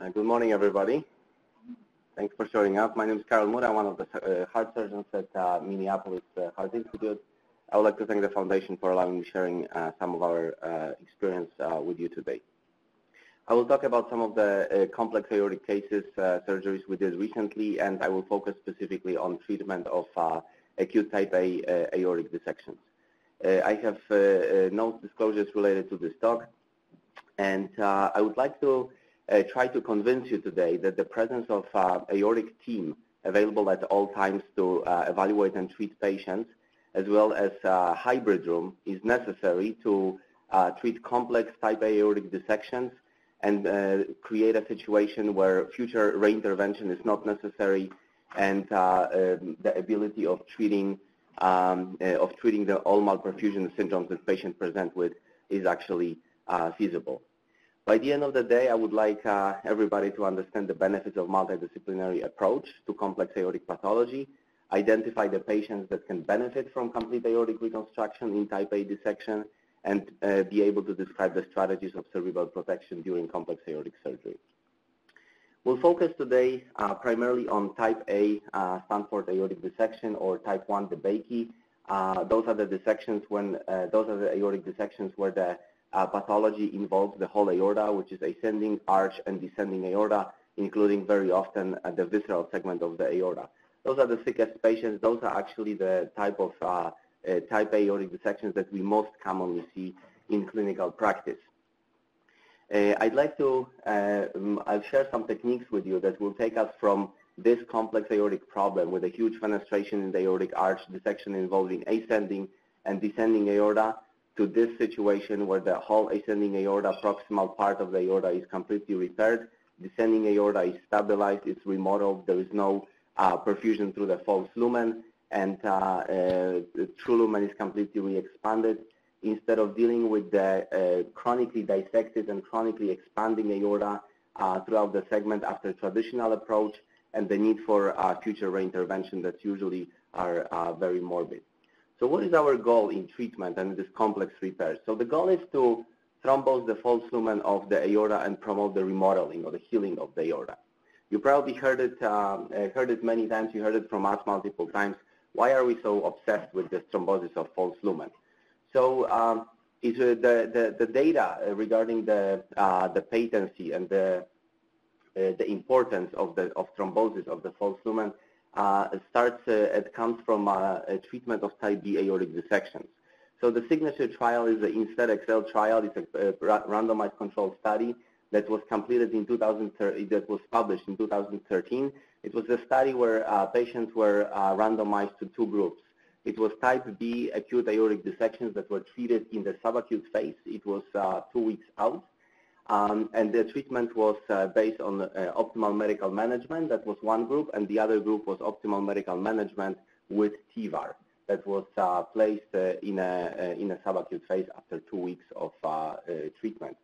Uh, good morning, everybody. Thanks for showing up. My name is Karol Mudy. I'm one of the uh, heart surgeons at uh, Minneapolis uh, Heart Institute. I would like to thank the foundation for allowing me sharing uh, some of our uh, experience with you today. I will talk about some of the complex aortic cases, surgeries we did recently, and I will focus specifically on treatment of acute type A aortic dissections. I have no disclosures related to this talk, and I would like to try to convince you today that the presence of uh, aortic team available at all times to uh, evaluate and treat patients, as well as uh, hybrid room, is necessary to uh, treat complex type aortic dissections and uh, create a situation where future reintervention is not necessary and um, the ability of treating um, of treating the all malperfusion syndromes that patients present with is actually feasible. By the end of the day, I would like uh, everybody to understand the benefits of multidisciplinary approach to complex aortic pathology, identify the patients that can benefit from complete aortic reconstruction in type A dissection, and uh, be able to describe the strategies of cerebral protection during complex aortic surgery. We'll focus today uh, primarily on type A uh, Stanford aortic dissection or type 1 DeBakey. Uh, those are the dissections when uh, those are the aortic dissections where the uh, pathology involves the whole aorta, which is ascending arch and descending aorta, including very often uh, the visceral segment of the aorta. Those are the sickest patients. Those are actually the type of uh, uh type aortic dissections that we most commonly see in clinical practice. Uh, I'd like to, um, I'll share some techniques with you that will take us from this complex aortic problem with a huge fenestration in the aortic arch dissection involving ascending and descending aorta to this situation where the whole ascending aorta, proximal part of the aorta is completely repaired, descending aorta is stabilized, it's remodeled, there is no uh, perfusion through the false lumen, and uh, uh, the true lumen is completely re-expanded. Instead of dealing with the uh, chronically dissected and chronically expanding aorta uh, throughout the segment after traditional approach and the need for uh, future reintervention that usually are very morbid. So what is our goal in treatment and this complex repair? So the goal is to thrombose the false lumen of the aorta and promote the remodeling or the healing of the aorta. You probably heard it, uh, heard it many times. You heard it from us multiple times. Why are we so obsessed with the thrombosis of false lumen? So um, is uh, the, the, the data regarding the uh, the patency and the uh, the importance of the of thrombosis of the false lumen starts, uh, it comes from uh, a treatment of type B aortic dissections. So the signature trial is the INSTEAD-XL trial. It's a, a randomized controlled study that was completed in 2013, that was published in 2013. It was a study where uh, patients were uh, randomized to two groups. It was type B acute aortic dissections that were treated in the subacute phase. It was uh, two weeks out. Um, and the treatment was uh, based on uh, optimal medical management. That was one group, and the other group was optimal medical management with TEVAR that was uh, placed uh, in a uh, in a subacute phase after two weeks of uh, treatment.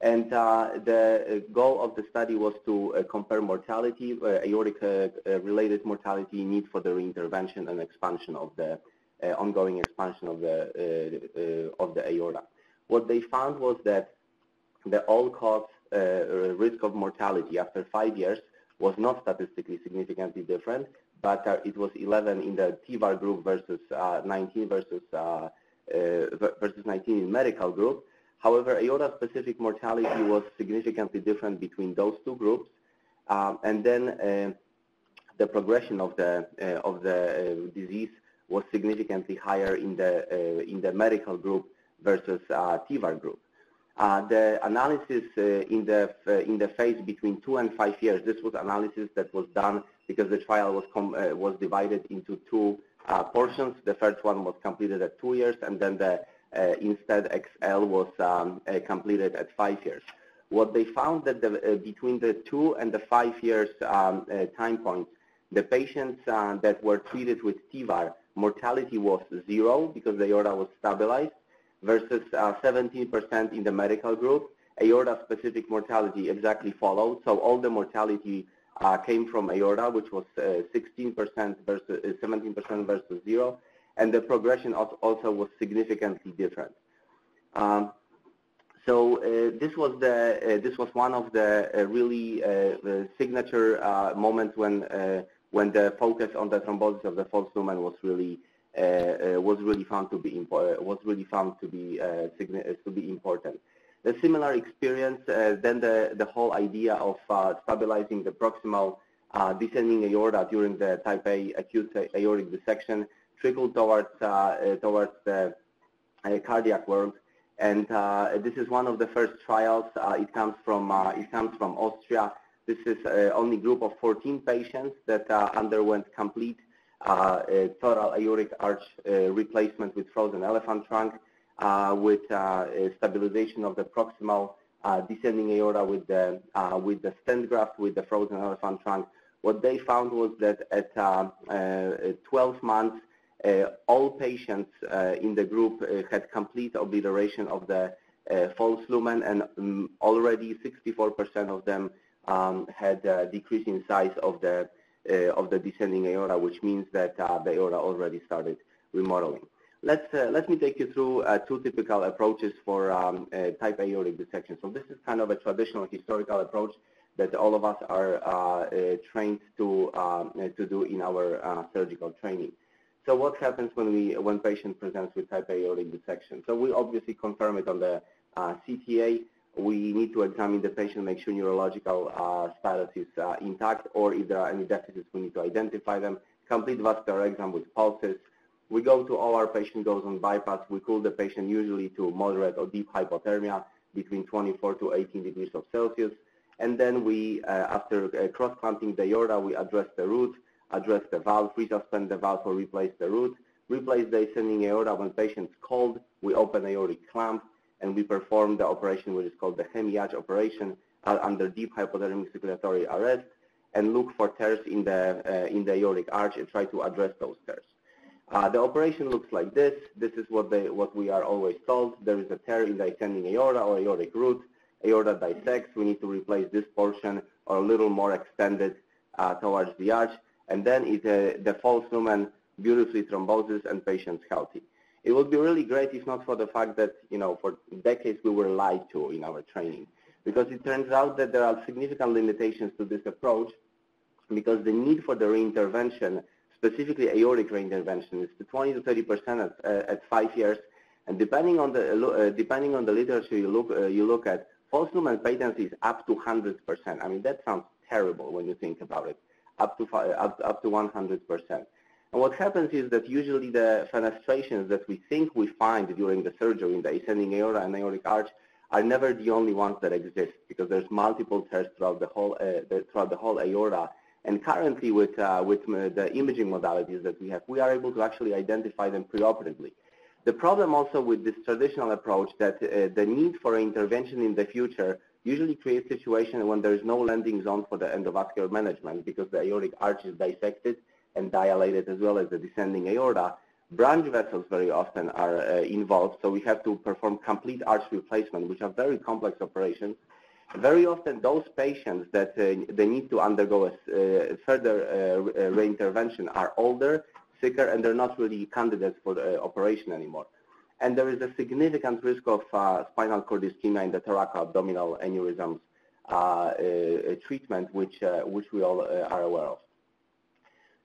And the goal of the study was to compare mortality, aortic-related mortality, need for the reintervention and expansion of the ongoing expansion of the of the aorta. What they found was that the all-cause uh, risk of mortality after five years was not statistically significantly different, but uh, it was 11 in the TEVAR group versus uh, 19 versus uh, uh, versus 19 in medical group. However, aorta-specific mortality was significantly different between those two groups, um, and then uh, the progression of the of the disease was significantly higher in the in the medical group versus TEVAR group. Uh, the analysis uh, in the uh, in the phase between two and five years. This was analysis that was done because the trial was uh, was divided into two uh, portions. The first one was completed at two years, and then the uh, INSTEAD XL was um, completed at five years. What they found that the, between the two and the five years um, time points, the patients that were treated with TEVAR, mortality was zero because the aorta was stabilized versus 17% uh, in the medical group. Aorta-specific mortality exactly followed. So all the mortality uh, came from aorta, which was 16% uh, versus 17% versus zero, and the progression also was significantly different. Um, So uh, this was the uh, this was one of the uh, really signature moments when when the focus on the thrombosis of the false lumen was really Uh, uh, was really found to be uh, was really found to be to be important. A similar experience, then the the whole idea of stabilizing the proximal descending aorta during the type A acute aortic dissection trickled towards towards the cardiac world and uh, this is one of the first trials. Uh, it comes from uh, it comes from Austria. This is only group of 14 patients that underwent complete total aortic arch replacement with frozen elephant trunk with stabilization of the proximal descending aorta with the with the stent graft with the frozen elephant trunk. What they found was that at 12 months, uh, all patients uh, in the group uh, had complete obliteration of the false lumen and um, already 64% of them um, had a decrease in size of the of the descending aorta, which means that the aorta already started remodeling. Let's uh, let me take you through uh, two typical approaches for um, uh, type aortic dissection. So this is kind of a traditional historical approach that all of us are trained to um, to do in our surgical training. So what happens when we when patient presents with type aortic dissection? So we obviously confirm it on the uh, CTA. We need to examine the patient, make sure neurological uh, status is uh, intact, or if there are any deficits, we need to identify them. Complete vascular exam with pulses. We go to all our patient goes on bypass. We cool the patient usually to moderate or deep hypothermia between 24 to 18 degrees of Celsius. And then we, uh, after uh, cross-clamping the aorta, we address the root address the valve, resuspend the valve or replace the root, replace the ascending aorta when patient's cold, we open aortic clamp, and we perform the operation which is called the hemi-arch operation uh, under deep hypothermic circulatory arrest and look for tears in the, uh, in the aortic arch and try to address those tears. Uh, the operation looks like this. This is what, they, what we are always told. There is a tear in the ascending aorta or aortic root. Aorta dissects. We need to replace this portion or a little more extended uh, towards the arch and then it, uh, the false lumen beautifully thromboses and patient's healthy. It would be really great if not for the fact that, you know, for decades we were lied to in our training. Because it turns out that there are significant limitations to this approach because the need for the reintervention, specifically aortic reintervention, is to 20 to 30 percent at, uh, at five years. And depending on the uh, depending on the literature you look uh, you look at, false lumen patency is up to 100 percent. I mean that sounds terrible when you think about it up to, up, up to 100%. And what happens is that usually the fenestrations that we think we find during the surgery in the ascending aorta and aortic arch are never the only ones that exist because there's multiple tears throughout the whole, uh, throughout the whole aorta. And currently with, uh, with the imaging modalities that we have, we are able to actually identify them preoperatively. The problem also with this traditional approach that uh, the need for intervention in the future usually creates a situation when there is no landing zone for the endovascular management because the aortic arch is dissected and dilated as well as the descending aorta. Branch vessels very often are uh, involved, so we have to perform complete arch replacement, which are very complex operations. Very often those patients that uh, they need to undergo a uh, further uh, uh, reintervention are older, sicker, and they're not really candidates for the operation anymore and there is a significant risk of uh, spinal cord ischemia in the thoracoabdominal aneurysms uh, uh, treatment, which, uh, which we all uh, are aware of.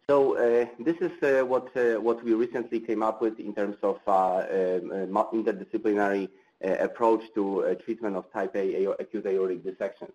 So uh, this is what, what we recently came up with in terms of um, interdisciplinary approach to treatment of type A acute aortic dissection.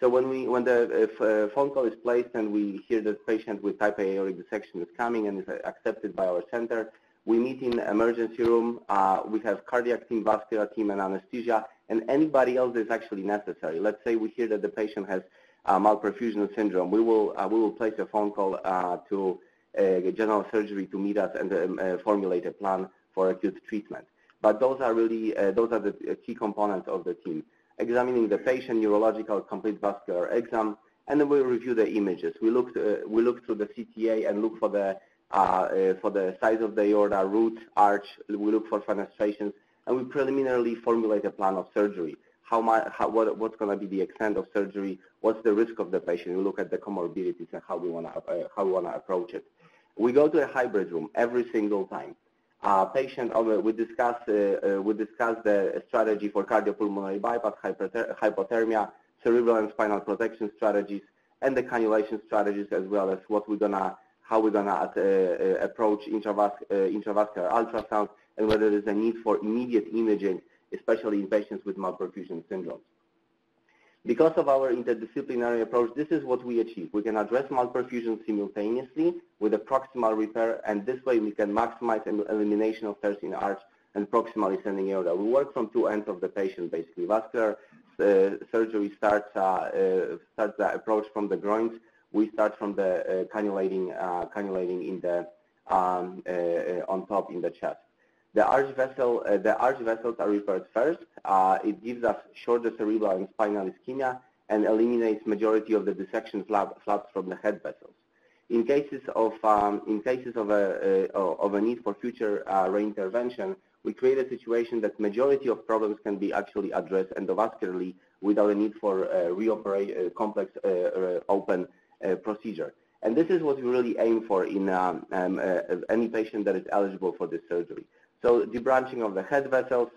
So when we when the phone call is placed and we hear that patient with type A aortic dissection is coming and is accepted by our center, we meet in emergency room. Uh, we have cardiac team, vascular team, and anesthesia, and anybody else is actually necessary. Let's say we hear that the patient has uh, malperfusion syndrome. We will uh, we will place a phone call uh, to uh, general surgery to meet us and um, uh, formulate a plan for acute treatment. But those are really those are the key components of the team. Examining the patient, neurological complete vascular exam, and then we review the images. We look we look through the CTA and look for the uh, uh, for the size of the aorta, root, arch, we look for fenestrations, and we preliminarily formulate a plan of surgery. How, how what, what's going to be the extent of surgery? What's the risk of the patient? We look at the comorbidities and how we want to uh, how we want to approach it. We go to a hybrid room every single time. uh, patient, we discussed uh, we discuss the strategy for cardiopulmonary bypass, hypothermia, cerebral and spinal protection strategies, and the cannulation strategies as well as what we're gonna how we're gonna uh, approach intravas intravascular ultrasound and whether there's a need for immediate imaging, especially in patients with malperfusion syndromes. Because of our interdisciplinary approach, this is what we achieve. We can address malperfusion simultaneously with a proximal repair, and this way we can maximize elimination of tears in arch and proximal ascending aorta. We work from two ends of the patient, basically. Vascular uh, surgery starts, uh, uh, starts the approach from the groins. We start from the uh, cannulating, uh, cannulating in the, um, uh, on top in the chest. The arch vessel, uh, the arch vessels are repaired first. Uh, it gives us shorter cerebral and spinal ischemia and eliminates majority of the dissection flap, flaps from the head vessels. In cases of um, in cases of a uh, of a need for future uh, reintervention, we create a situation that majority of problems can be actually addressed endovascularly without a need for uh, reoperate uh, complex open procedure. And this is what we really aim for in um, um, any patient that is eligible for this surgery. So debranching of the head vessels,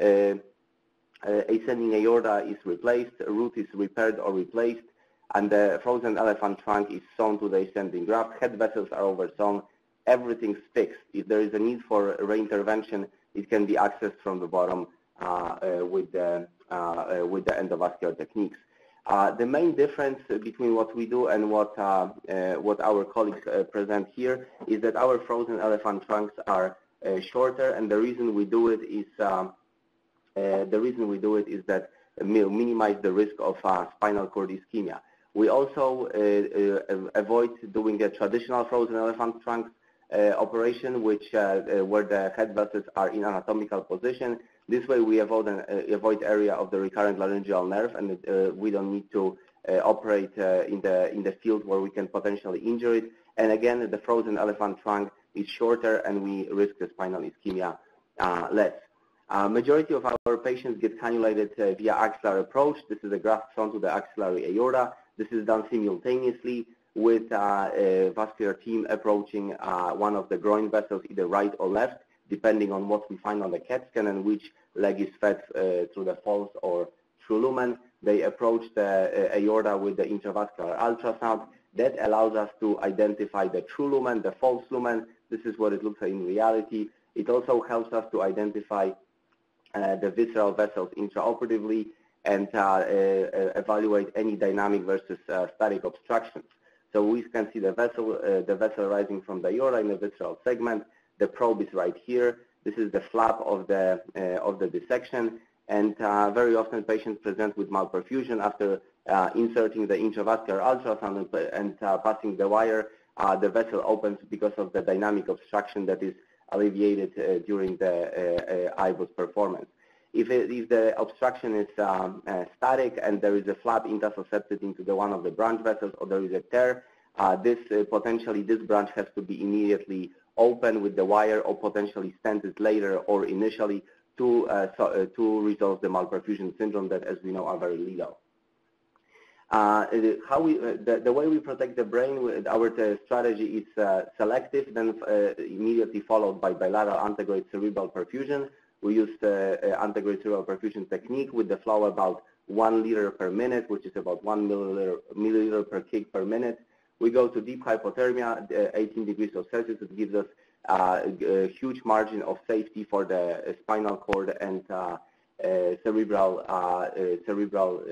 uh, uh, ascending aorta is replaced, root is repaired or replaced, and the frozen elephant trunk is sewn to the ascending graft. Head vessels are oversewn. Everything's fixed. If there is a need for reintervention, it can be accessed from the bottom uh, uh, with, the, uh, uh, with the endovascular techniques. the main difference between what we do and what, what our colleagues present here is that our frozen elephant trunks are Uh, shorter, and the reason we do it is um, uh, the reason we do it is that minimize the risk of uh, spinal cord ischemia. We also uh, uh, avoid doing a traditional frozen elephant trunk operation, which where the head vessels are in anatomical position. This way, we avoid an avoid area of the recurrent laryngeal nerve, and we don't need to operate in the in the field where we can potentially injure it. And again, the frozen elephant trunk is shorter and we risk the spinal ischemia uh, less. Uh, majority of our patients get cannulated uh, via axillary approach. This is a graft sewn to the axillary aorta. This is done simultaneously with uh, a vascular team approaching uh, one of the groin vessels, either right or left, depending on what we find on the CAT scan and which leg is fed uh, through the false or true lumen. They approach the aorta with the intravascular ultrasound. That allows us to identify the true lumen, the false lumen, this is what it looks like in reality. It also helps us to identify uh, the visceral vessels intraoperatively and uh, uh, evaluate any dynamic versus uh, static obstructions. So we can see the vessel, uh, the vessel rising from the aorta in the visceral segment. The probe is right here. This is the flap of the uh, of the dissection, and very often patients present with malperfusion after inserting the intravascular ultrasound and, and passing the wire uh, the vessel opens because of the dynamic obstruction that is alleviated uh, during the uh, uh IVUS performance. If, it, if, the obstruction is um, uh, static and there is a flap intussuscepted into the one of the branch vessels or there is a tear, uh, this potentially this branch has to be immediately open with the wire or potentially stented later or initially to, so, to resolve the malperfusion syndrome that, as we know, are very lethal. Uh, how we, uh, the, the, way we protect the brain, with our uh, strategy is uh, selective, then uh, immediately followed by bilateral antegrade cerebral perfusion. We use the uh, antegrade cerebral perfusion technique with the flow about one liter per minute, which is about one milliliter, milliliter per kg per minute. We go to deep hypothermia, 18 degrees of Celsius. It gives us a huge margin of safety for the spinal cord and uh, cerebral uh, uh, cerebral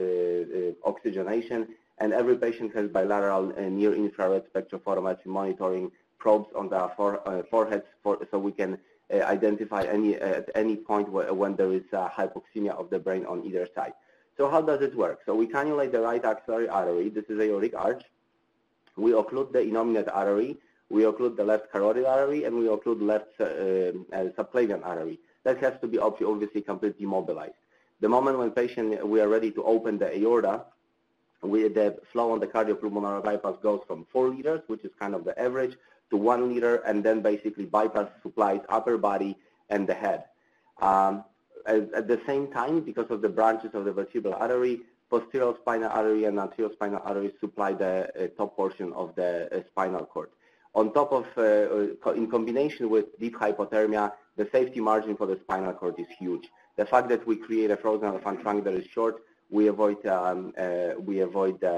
oxygenation, and every patient has bilateral near-infrared spectrophotometry monitoring probes on their for, foreheads for, so we can identify any at any point when there is hypoxemia of the brain on either side. So how does it work? So we cannulate the right axillary artery. This is aortic arch. We occlude the innominate artery. We occlude the left carotid artery, and we occlude left uh, uh, subclavian artery that has to be obviously completely mobilized. The moment when patient, we are ready to open the aorta, we, the flow on the cardiopulmonary bypass goes from 4 liters, which is kind of the average, to 1 liter, and then basically bypass supplies upper body and the head. Um, at, at, the same time, because of the branches of the vertebral artery, posterior spinal artery and anterior spinal artery supply the uh, top portion of the uh, spinal cord. On top of, uh, in combination with deep hypothermia, the safety margin for the spinal cord is huge. The fact that we create a frozen elephant trunk that is short, we avoid um, uh, we avoid the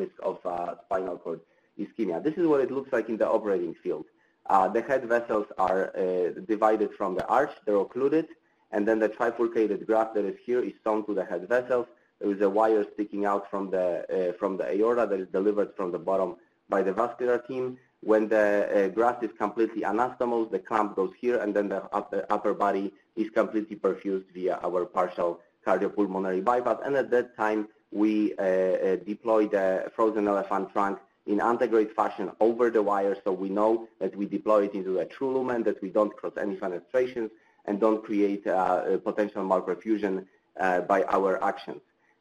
risk of uh, spinal cord ischemia. This is what it looks like in the operating field. Uh, the head vessels are uh, divided from the arch, they're occluded, and then the trifurcated graft that is here is sewn to the head vessels. There is a wire sticking out from the, uh, from the aorta that is delivered from the bottom by the vascular team. When the uh, graft is completely anastomosed, the clamp goes here, and then the upper, upper body is completely perfused via our partial cardiopulmonary bypass. And at that time, we uh, uh, deploy the frozen elephant trunk in antegrade fashion over the wire so we know that we deploy it into a true lumen, that we don't cross any fenestrations and don't create uh, potential malperfusion uh, by our actions.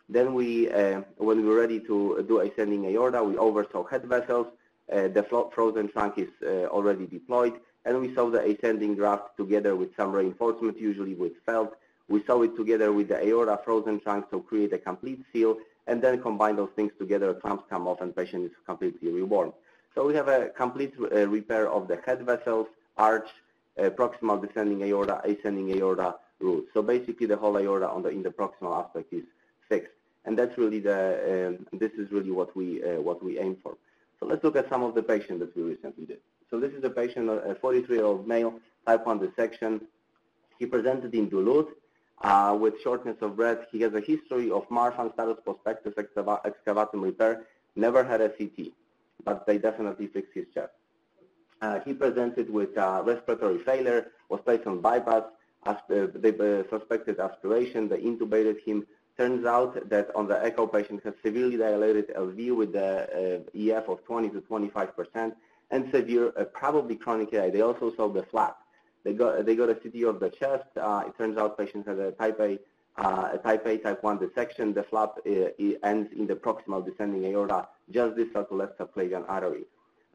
Then we, uh, when we're ready to do ascending aorta, we oversaw head vessels. Uh, the frozen trunk is already deployed and we saw the ascending graft together with some reinforcement, usually with felt. We saw it together with the aorta frozen trunk, so create a complete seal and then combine those things together, clamps come off, and patient is completely reborn. So we have a complete uh, repair of the head vessels, arch, uh, proximal descending aorta, ascending aorta root. So basically the whole aorta on the, in the proximal aspect is fixed. And that's really the, um, this is really what we, uh, what we aim for. So let's look at some of the patients that we recently did. So this is a patient, a 43-year-old male, type 1 dissection. He presented in Duluth uh, with shortness of breath. He has a history of Marfan status post pectus excavatum repair, never had a CT, but they definitely fixed his chest. Uh, he presented with uh, respiratory failure, was placed on bypass, uh, they uh, suspected aspiration, they intubated him. Turns out that on the echo patient has severely dilated LV with the uh, EF of 20 to 25% and severe, probably chronic AI. They also saw the flap. They got they got a CT of the chest. Uh, it turns out patient has a type A, uh, type A, type 1 dissection. The flap uh, ends in the proximal descending aorta, just distal to left subclavian artery.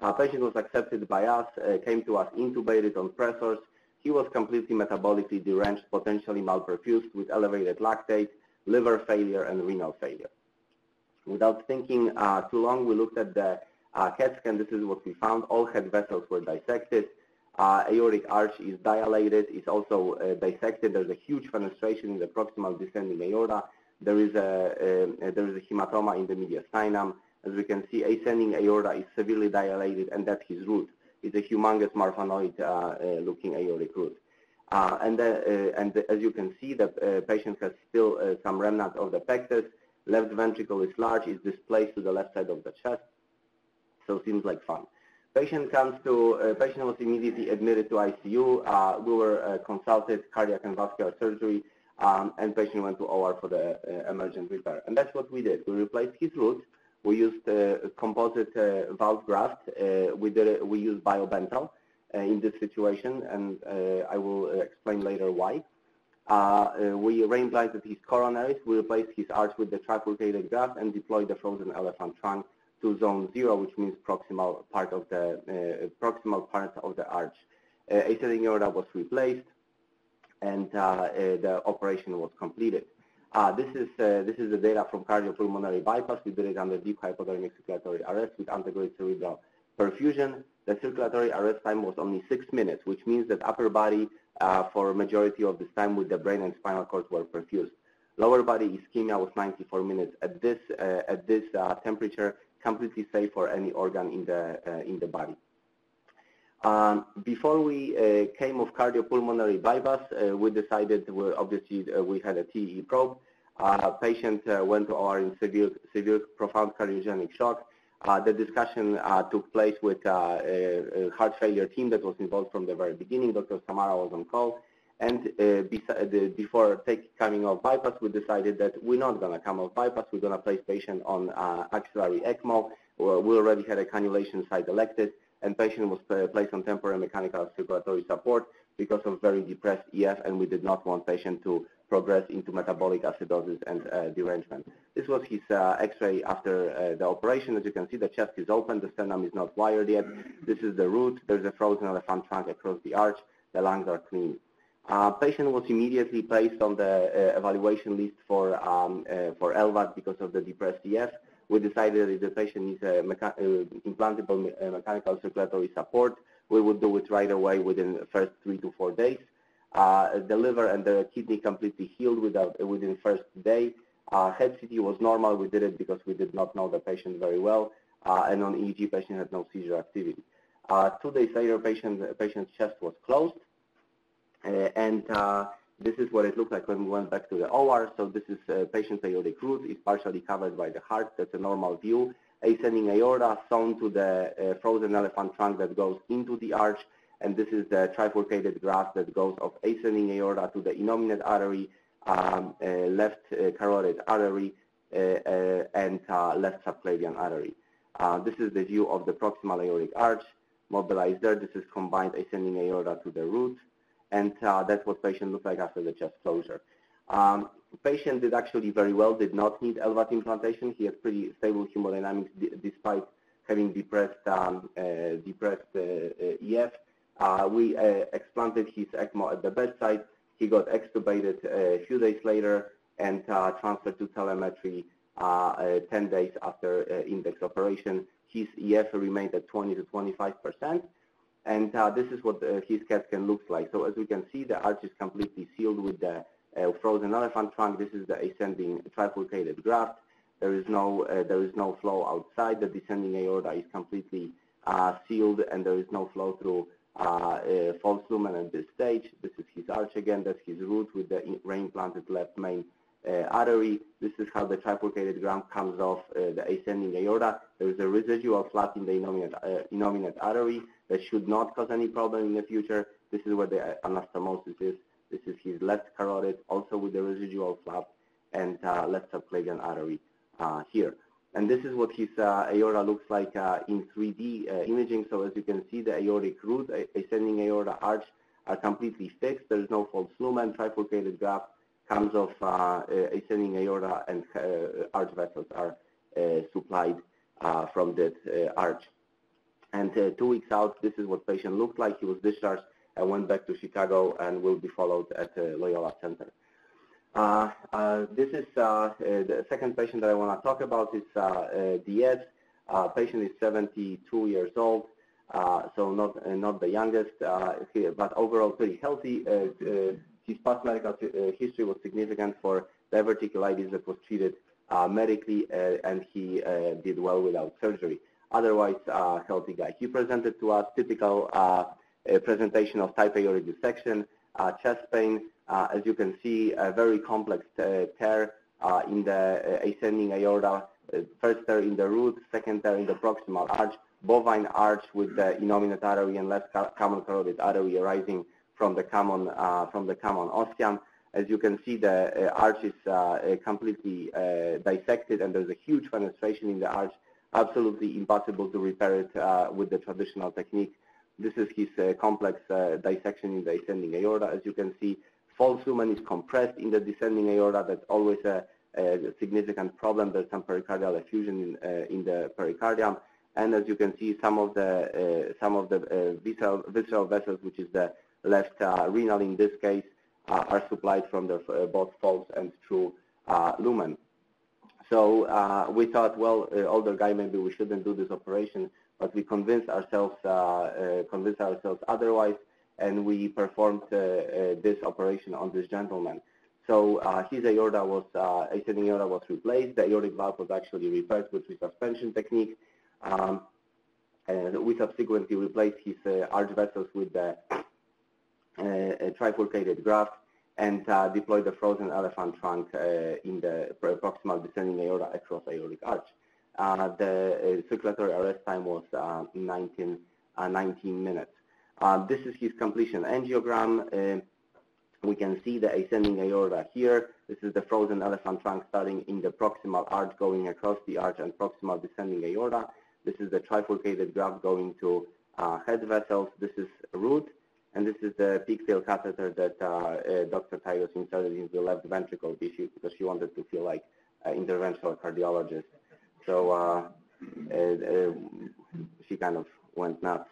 Uh, patient was accepted by us, uh, came to us intubated on pressors. He was completely metabolically deranged, potentially malperfused with elevated lactate, liver failure, and renal failure. Without thinking uh, too long, we looked at the uh, CAT scan. This is what we found. All head vessels were dissected. Uh, aortic arch is dilated, it's also uh, dissected. There's a huge fenestration in the proximal descending aorta. There is a, uh, there is a hematoma in the mediastinum. As we can see, ascending aorta is severely dilated, and that's his root. It's a humongous marfanoid uh, uh, looking aortic root. Uh, and, and as you can see, the patient has still some remnant of the pectus. Left ventricle is large, is displaced to the left side of the chest. So seems like fun. Patient comes to, uh, patient was immediately admitted to ICU. Uh, we were uh, consulted cardiac and vascular surgery, um, and patient went to OR for the uh, emergent repair. And that's what we did. We replaced his root. We used uh, composite uh, valve graft. we did we used bio-Bentall in this situation, and I will explain later why. we reimplanted his coronaries. We replaced his arch with the trifurcated graft and deployed the frozen elephant trunk to zone zero, which means proximal part of the uh, proximal part of the arch. Uh, aorta was replaced, and uh, uh, the operation was completed. Uh, this is uh, this is the data from cardiopulmonary bypass. We did it under deep hypothermic circulatory arrest with antegrade cerebral perfusion. The circulatory arrest time was only six minutes, which means that upper body for a majority of this time with the brain and spinal cord were perfused. Lower body ischemia was 94 minutes. At this at this temperature, completely safe for any organ in the, uh, in the body. Um, before we uh, came of cardiopulmonary bypass, uh, we decided, well, obviously, we had a TE probe. patient went to OR in severe, severe profound cardiogenic shock. Uh, the discussion uh, took place with uh, a, heart failure team that was involved from the very beginning. Dr. Samara was on call. And before take, coming off bypass, we decided that we're not going to come off bypass. We're going to place patient on axillary ECMO. We already had a cannulation site elected, and patient was placed on temporary mechanical circulatory support because of very depressed EF, and we did not want patient to progress into metabolic acidosis and uh, derangement. This was his uh, x-ray after uh, the operation. As you can see, the chest is open, the sternum is not wired yet. This is the root. There's a frozen elephant trunk across the arch. The lungs are clean. Uh, patient was immediately placed on the uh, evaluation list for um, uh, for LVAD because of the depressed EF. we decided if the patient needs a mecha uh, implantable me mechanical circulatory support, we would do it right away within the first three to four days. Uh, the liver and the kidney completely healed without, within first day. Uh, head CT was normal. We did it because we did not know the patient very well. Uh, and on EEG, patient had no seizure activity. Uh, two days later, patient, patient's chest was closed. Uh, and uh, this is what it looked like when we went back to the OR. So this is uh, patient's aortic root. It's partially covered by the heart. That's a normal view. Ascending aorta sewn to the frozen elephant trunk that goes into the arch. And this is the trifurcated graft that goes of ascending aorta to the innominate artery, um, uh, left uh, carotid artery, uh, uh, and left subclavian artery. this is the view of the proximal aortic arch mobilized there. This is combined ascending aorta to the root and uh, that's what patient looked like after the chest closure. Um, patient did actually very well, did not need LVAD implantation. He had pretty stable hemodynamics despite having depressed, um, uh, depressed uh, uh EF. Uh, we uh, explanted his ECMO at the bedside. He got extubated a few days later and transferred to telemetry 10 days after index operation. His EF remained at 20 to 25 percent. And uh, this is what uh, his CAT scan looks like. So as we can see, the arch is completely sealed with the uh, frozen elephant trunk. This is the ascending trifurcated graft. There is no uh, there is no flow outside. The descending aorta is completely uh, sealed, and there is no flow through uh, false lumen at this stage. This is his arch again. That's his root with the reimplanted left main artery. This is how the trifurcated graft comes off the ascending aorta. There is a residual flap in the innominate, innominate artery that should not cause any problem in the future. This is where the anastomosis is. This is his left carotid, also with the residual flap, and uh, left subclavian artery uh, here. And this is what his uh, aorta looks like uh, in 3D uh, imaging. So as you can see, the aortic root, ascending aorta arch are completely fixed. There is no false lumen. Trifurcated graft comes off uh, uh, ascending aorta, and uh, arch vessels are supplied from that arch. And two weeks out, this is what patient looked like. He was discharged and went back to Chicago and will be followed at Loyola Center. Uh, uh this is uh, uh, the second patient that I want to talk about is DS. patient is 72 years old, so not not the youngest, but overall pretty healthy. his past medical history was significant for diverticulitis that was treated medically, and he did well without surgery otherwise uh, healthy guy. He presented to us typical uh, presentation of type aortic dissection, uh, chest pain. As you can see, a very complex tear in the ascending aorta, first tear in the root, second tear in the proximal arch, bovine arch with the innominate artery and left common carotid artery arising from the common uh, from the common ostium. As you can see, the uh, arch is uh, completely dissected, and there's a huge fenestration in the arch absolutely impossible to repair it uh, with the traditional technique. This is his uh, complex uh, dissection in the ascending aorta. As you can see, false lumen is compressed in the descending aorta. That's always a, a significant problem. There's some pericardial effusion in, in, the pericardium. And as you can see, some of the some of the visceral, visceral vessels, which is the left renal in this case, are supplied from the both false and true lumen. So uh, we thought, well, uh, older guy, maybe we shouldn't do this operation, but we convinced ourselves, uh, uh convinced ourselves otherwise, and we performed uh, uh, this operation on this gentleman. So his aorta was, ascending aorta was replaced. The aortic valve was actually repaired with resuspension technique. Um, and we subsequently replaced his arch vessels with the trifurcated graft and uh, the frozen elephant trunk uh, in the proximal descending aorta across aortic arch. Uh, the uh, circulatory arrest time was uh, 19, uh, 19 minutes. This is his completion angiogram. we can see the ascending aorta here. This is the frozen elephant trunk starting in the proximal arch going across the arch and proximal descending aorta. This is the trifurcated graft going to head vessels. This is root. And this is the pigtail catheter that uh, uh, Dr. Tyros inserted into the left ventricle tissue because she wanted to feel like an interventional cardiologist. So uh, she kind of went nuts.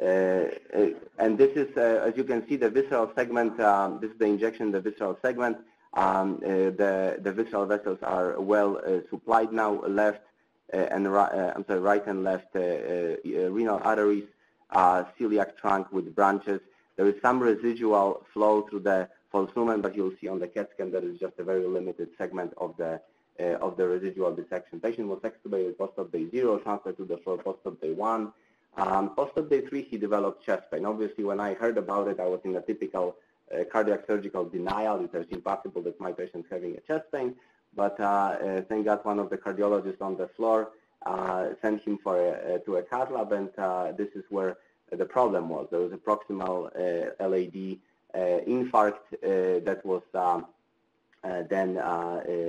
Uh, uh, and this is, uh, as you can see, the visceral segment. Um, this is the injection, the visceral segment. Um, the, the visceral vessels are well supplied now. Left and I'm sorry, right and left renal arteries, celiac trunk with branches. There is some residual flow through the false lumen, but you'll see on the CAT scan that is just a very limited segment of the uh, of the residual dissection. Patient was extubated post-op day zero, transferred to the floor post-op day one. Um, post-op day three, he developed chest pain. Obviously, when I heard about it, I was in a typical uh, cardiac surgical denial. It was impossible that my patient's having a chest pain. But uh, uh, thank God one of the cardiologists on the floor uh, sent him for a, to a cath lab, and this is where the problem was. There was a proximal LAD infarct that was um, then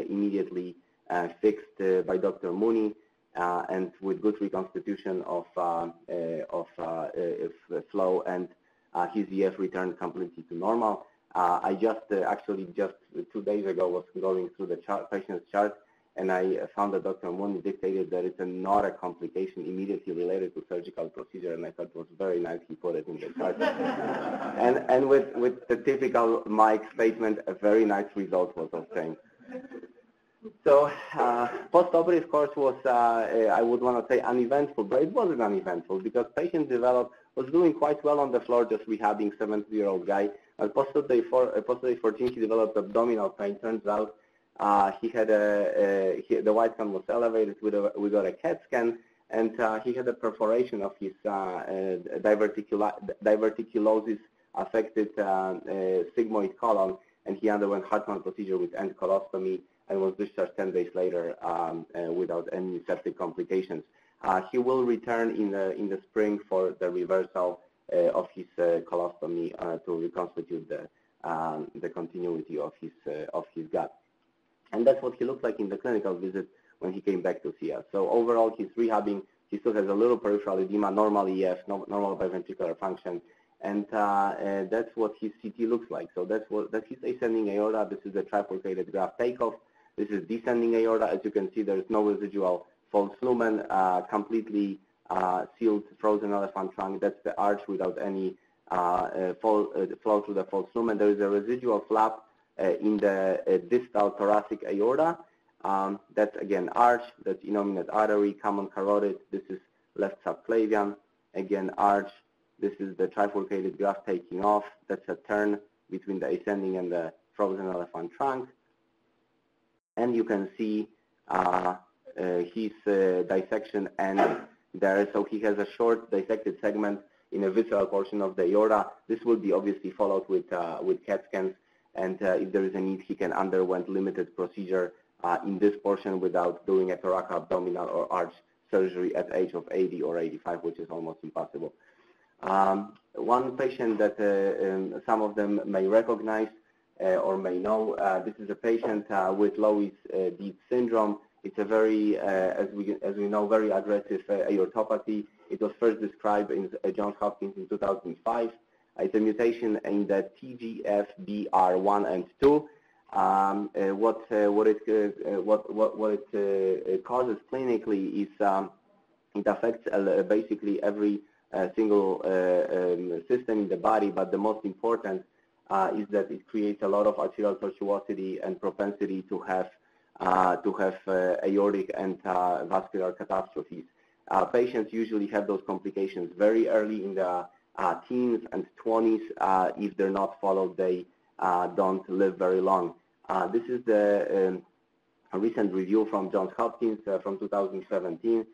immediately fixed by Dr. Mooney. Uh, and with good reconstitution of, uh, uh, of flow and his EF returned completely to normal. I just actually just two days ago was going through the chart, patient's chart and I found that Dr. Mooney dictated that it's a, not a complication immediately related to surgical procedure, and I thought it was very nice he put it in the chart. and and with, with the typical Mike statement, a very nice result was obtained. So uh, post-operative course was, uh, I would want to say uneventful, but it wasn't uneventful because patient developed, was doing quite well on the floor, just rehabbing 70-year-old guy. And post-op four, uh, post 14, he developed abdominal pain. Turns out uh, he had a, a he, the white count was elevated. We, we got a CAT scan, and uh, he had a perforation of his uh, uh diverticulosis affected uh, uh, sigmoid colon, and he underwent Hartmann procedure with end colostomy and was discharged 10 days later um, without any septic complications. he will return in the in the spring for the reversal of his colostomy to reconstitute the um, the continuity of his of his gut. And that's what he looked like in the clinical visit when he came back to see us. So overall, he's rehabbing. He still has a little peripheral edema, normal EF, normal biventricular function, and uh, uh, that's what his CT looks like. So that's what that's his ascending aorta. This is the trifurcated graft takeoff. This is descending aorta. As you can see, there is no residual false lumen, uh, completely uh, sealed frozen elephant trunk. That's the arch without any uh, uh, fall, flow through the false lumen. There is a residual flap uh, in the uh, distal thoracic aorta. Um, that's again arch, that's innominate artery, common carotid. This is left subclavian. Again arch. This is the trifurcated graft taking off. That's a turn between the ascending and the frozen elephant trunk. And you can see uh, uh, his uh, dissection and there. So he has a short dissected segment in a visceral portion of the aorta. This will be obviously followed with, with CAT scans and if there is a need, he can underwent limited procedure in this portion without doing a thoracoabdominal or arch surgery at age of 80 or 85, which is almost impossible. Um, one patient that uh, um, some of them may recognize or may know, uh, this is a patient uh, with Loeys Dietz syndrome. It's a very, as we as we know, very aggressive aortopathy. It was first described in Johns Hopkins in 2005. It's a mutation in the TGFBR1 and 2. Um, uh, what, uh, what, it, uh, what, what, what it causes clinically is um, it affects basically every single um, system in the body, but the most important uh, is that it creates a lot of arterial tortuosity and propensity to have uh, to have uh, aortic and vascular catastrophes. patients usually have those complications very early in the uh, teens and 20s, uh, if they're not followed, they uh, don't live very long. this is the um, recent review from Johns Hopkins from 2017,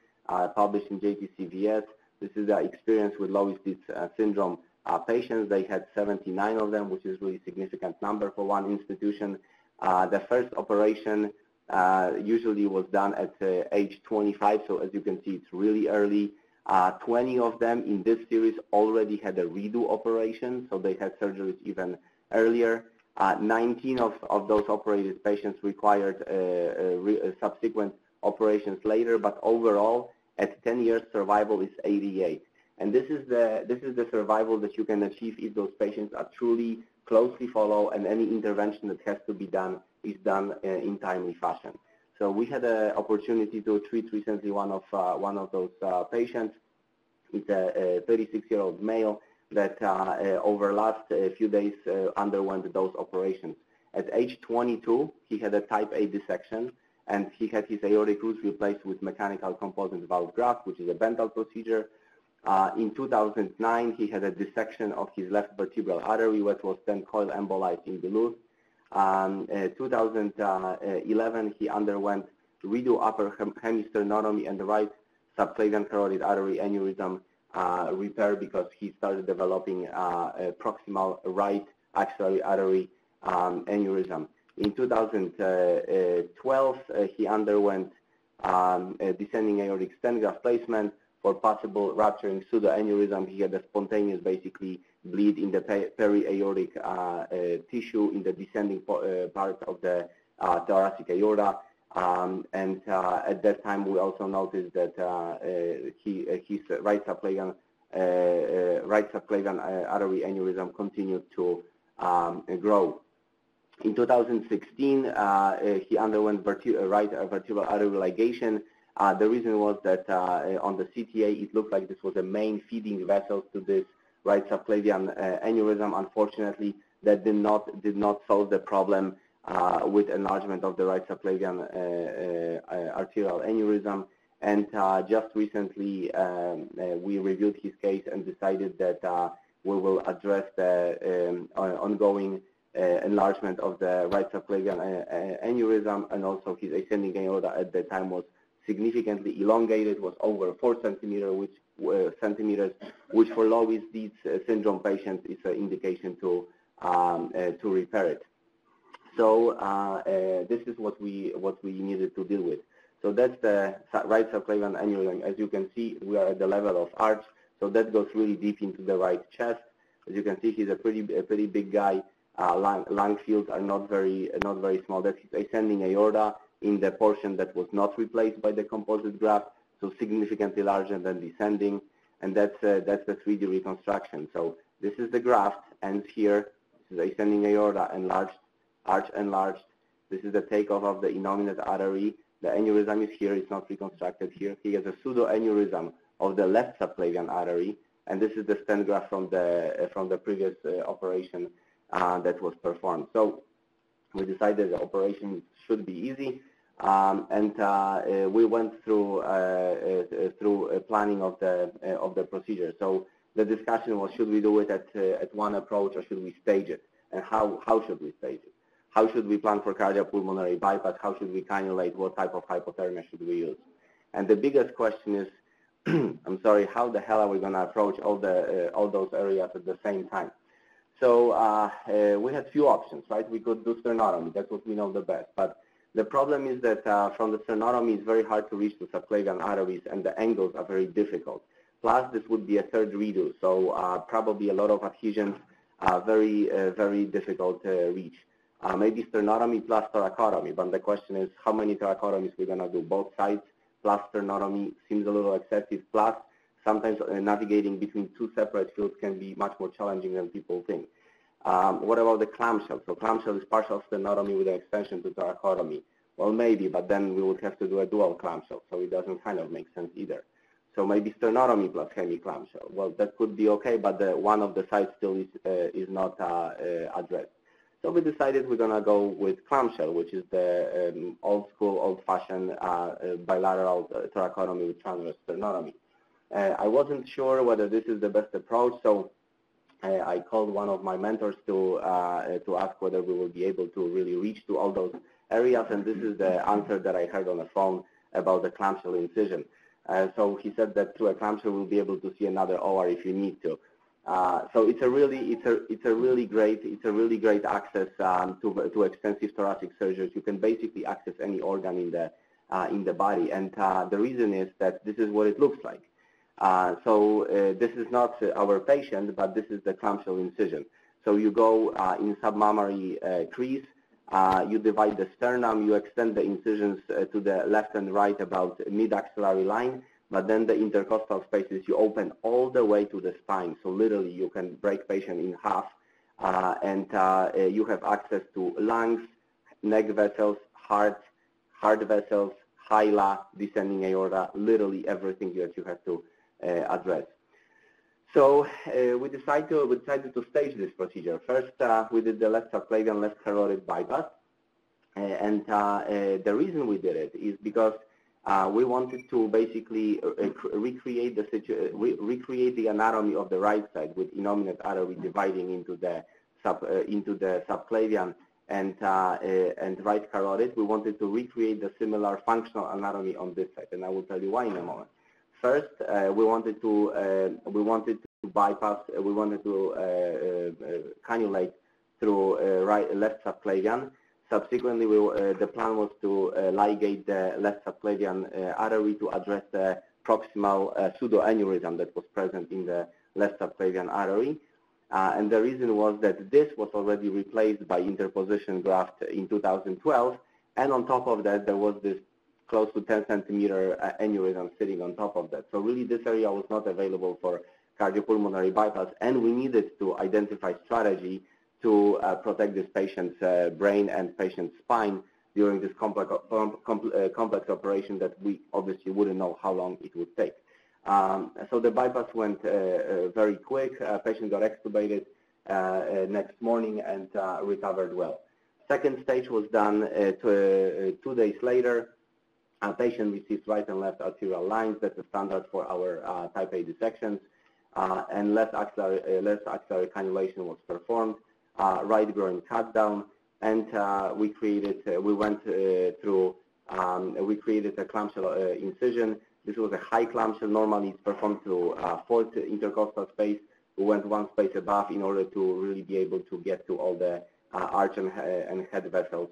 published in JTCVS. This is the experience with Loeys-Dietz syndrome uh, patients. They had 79 of them, which is really significant number for one institution. Uh, the first operation uh, usually was done at age 25, so as you can see, it's really early. Uh, 20 of them in this series already had a redo operation, so they had surgeries even earlier. Uh, 19 of, of those operated patients required uh, uh subsequent operations later, but overall, at 10 years, survival is 88. And this is the this is the survival that you can achieve if those patients are truly closely followed and any intervention that has to be done is done uh, in timely fashion. So we had an opportunity to treat recently one of uh, one of those uh, patients. It's a 36-year-old male that uh, uh, over last uh, few days underwent those operations. At age 22, he had a type A dissection, and he had his aortic roots replaced with mechanical composite valve graft, which is a Bentall procedure. Uh, in 2009, he had a dissection of his left vertebral artery, which was then coil embolized in Duluth. Um, uh, 2011, he underwent redo upper hem hemisternotomy and the right subclavian carotid artery aneurysm uh, repair because he started developing uh, a proximal right axillary artery um, aneurysm. In 2012, uh, he underwent um, descending aortic stent graft placement for possible rupturing pseudoaneurysm. He had a spontaneous, basically, bleed in the peri-aortic uh, uh, tissue in the descending uh, part of the thoracic aorta. Um, and at that time, we also noticed that he, his right subclavian, right subclavian artery aneurysm continued to um, grow. In 2016, uh, he underwent verti right vertebral artery ligation. Uh, the reason was that uh, on the CTA, it looked like this was the main feeding vessel to this right subclavian aneurysm. Unfortunately, that did not did not solve the problem uh, with enlargement of the right subclavian uh, uh, arterial aneurysm. And just recently, um, we reviewed his case and decided that we will address the um, ongoing enlargement of the right subclavian aneurysm and also his ascending aorta at the time was significantly elongated, was over 4 centimeter, which, uh, centimeters, which for Loeys Dietz uh, syndrome patients is an indication to, um, uh, to repair it. So this is what we, what we needed to deal with. So that's the right subclavian aneurysm. As you can see, we are at the level of arch. So that goes really deep into the right chest. As you can see, he's a pretty, a pretty big guy. Uh, lung, lung fields are not very, not very small. That's his ascending aorta in the portion that was not replaced by the composite graft, so significantly larger than descending, and that's, uh, that's the 3D reconstruction. So this is the graft, ends here, this is ascending aorta, enlarged, arch enlarged. This is the takeoff of the innominate artery. The aneurysm is here, it's not reconstructed here. He has a pseudoaneurysm of the left subclavian artery, and this is the stent graft from the, uh, from the previous uh, operation uh, that was performed. So we decided the operation should be easy. Um, and uh, uh, we went through uh, through planning of the of the procedure. So the discussion was, should we do it at at one approach or should we stage it, and how how should we stage it? How should we plan for cardiopulmonary bypass? How should we cannulate? What type of hypothermia should we use? And the biggest question is, I'm sorry, how the hell are we going to approach all the uh, all those areas at the same time? So uh, uh, we had few options, right? We could do sternotomy. That's what we know the best. But the problem is that uh, from the sternotomy, it's very hard to reach the subclavian arteries, and the angles are very difficult. Plus, this would be a third redo, so uh, probably a lot of adhesions, uh, very, uh, very difficult to reach. Uh, maybe sternotomy plus thoracotomy, but the question is how many thoracotomies we're going to do. Both sides plus sternotomy seems a little excessive. Plus, sometimes uh, navigating between two separate fields can be much more challenging than people think. Um, what about the clamshell? So clamshell is partial sternotomy with an extension to thoracotomy. Well, maybe, but then we would have to do a dual clamshell, so it doesn't kind of make sense either. So maybe sternotomy plus hemi clamshell. Well, that could be okay, but the, one of the sides still is, uh, is not uh, uh, addressed. So we decided we're going to go with clamshell, which is the um, old school, old-fashioned uh, uh, bilateral uh, thoracotomy with transverse sternotomy. I wasn't sure whether this is the best approach, so I called one of my mentors to uh, to ask whether we will be able to really reach to all those areas, and this is the answer that I heard on the phone about the clamshell incision. Uh, so he said that through a clamshell we'll be able to see another OR if you need to. Uh, so it's a really it's a it's a really great it's a really great access um, to to extensive thoracic surgeries. You can basically access any organ in the uh, in the body, and uh, the reason is that this is what it looks like. Uh, so uh, this is not our patient, but this is the clamshell incision. So you go uh, in submammary crease, you divide the sternum, you extend the incisions to the left and right about mid-axillary line, but then the intercostal spaces you open all the way to the spine. So literally you can break patient in half uh, and uh, you have access to lungs, neck vessels, heart, heart vessels, hila, descending aorta, literally everything that you have to address. So uh, we decided to we decided to stage this procedure. First, uh, we did the left subclavian left carotid bypass, and the reason we did it is because uh, we wanted to basically uh, recreate the situ re recreate the anatomy of the right side with innominate artery dividing into the sub uh, into the subclavian and and right carotid. We wanted to recreate the similar functional anatomy on this side, and I will tell you why in a moment. First, we wanted to we wanted to bypass we wanted to cannulate through right left subclavian Subsequently, we, uh, the plan was to uh, ligate the left subclavian uh, artery to address the proximal pseudoaneurysm that was present in the left subclavian artery. Uh, and the reason was that this was already replaced by interposition graft in 2012. And on top of that, there was this close to 10 centimeter uh, aneurysm sitting on top of that. So really this area was not available for cardiopulmonary bypass. And we needed to identify strategy to uh, protect this patient's uh, brain and patient's spine during this complex, uh, complex operation that we obviously wouldn't know how long it would take. Um, so the bypass went very quick. patient got extubated next morning and recovered well. Second stage was done two days later. A patient received right and left arterial lines. That's the standard for our uh, type A dissections. Uh, and left axillary, uh, left axillary cannulation was performed uh, right groin cut down, and uh, we created, uh, we went through, um, we created a clamshell incision. This was a high clamshell. Normally it's performed through fourth intercostal space. We went one space above in order to really be able to get to all the arch and, and head vessels.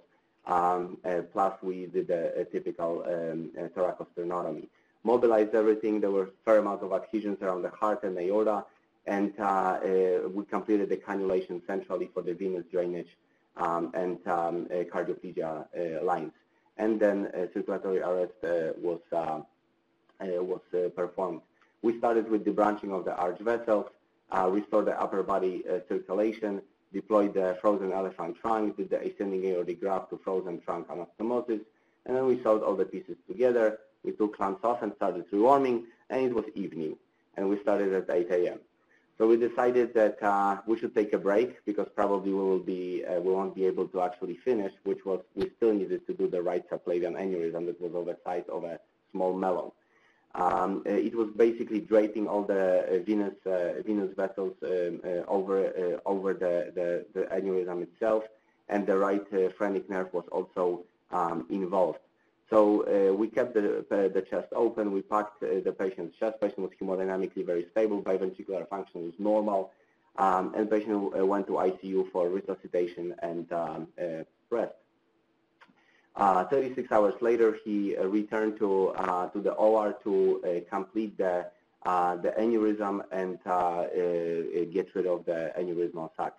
Um, uh, plus we did a, a typical um, thoracosternotomy. Mobilized everything. There were fair amount of adhesions around the heart and aorta and uh, uh, we completed the cannulation centrally for the venous drainage um, and um, cardioplegia uh, lines. And then circulatory arrest was, was performed. We started with the branching of the arch vessels, restored the upper body circulation, deployed the frozen elephant trunk, did the ascending aortic graft to frozen trunk anastomosis, and then we sewed all the pieces together. We took clamps off and started rewarming, and it was evening, and we started at 8 a.m. So we decided that uh, we should take a break because probably we will be uh, we won't be able to actually finish, which was we still needed to do the right subclavian aneurysm that was of the size of a small melon. Um, uh, it was basically draping all the uh, venous uh, vessels um, over over the, the, the aneurysm itself, and the right phrenic nerve was also um, involved. So we kept the, the, chest open. We packed the patient's chest. Patient was hemodynamically very stable. Biventricular function was normal. Um, and patient went to ICU for resuscitation and um, rest. Uh, 36 hours later, he uh, returned to to the OR to complete the the aneurysm and get rid of the aneurysmal sac.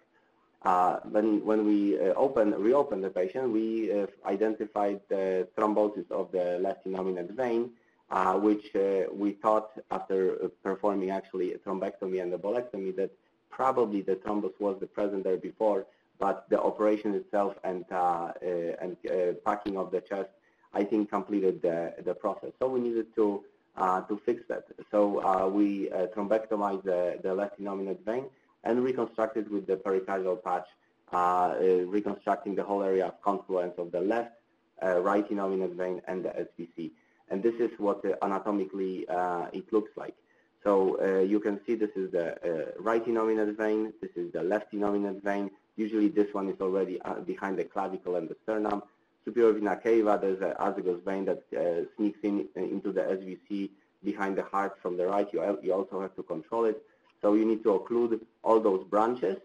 Uh, when, when we uh, open, reopen the patient, we uh, identified the thrombosis of the left innominate vein, uh, which uh, we thought after performing actually a thrombectomy and a bolectomy that probably the thrombus was present there before, but the operation itself and, uh, uh and uh, packing of the chest, I think completed the, the process. So we needed to, uh, to fix that. So we thrombectomized the, the left innominate vein, and reconstructed with the pericardial patch, uh, uh, reconstructing the whole area of confluence of the left, uh, right innominate vein and the SVC. And this is what anatomically it looks like. So you can see this is the right innominate vein, this is the left innominate vein. Usually this one is already behind the clavicle and the sternum superior vena cava, there's an azygos vein that uh, sneaks in into the SVC behind the heart from the right. You, you also have to control it. So you need to occlude all those branches.